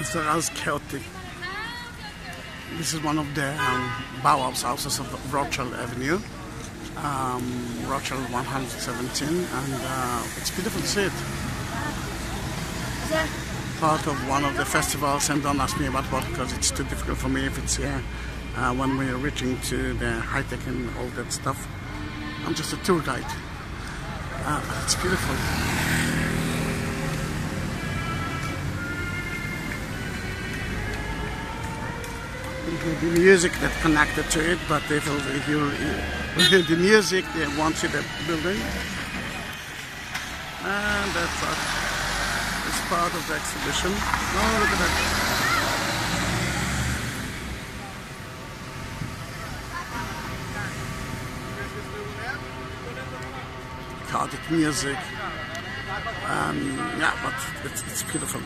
It's the Ras Chaotic. This is one of the um, Bauhaus houses of Rothschild Avenue, um, Rothschild 117, and uh, it's beautiful to see it. Part of one of the festivals, and don't ask me about what because it's too difficult for me if it's here uh, when we're reaching to the high tech and all that stuff. I'm just a tour guide. Uh, it's beautiful. The music that connected to it, but if you hear the music, they won't see the building. And that's uh, it's part of the exhibition. Oh, look at that. Cardiac music. Um, yeah, but it's, it's beautiful.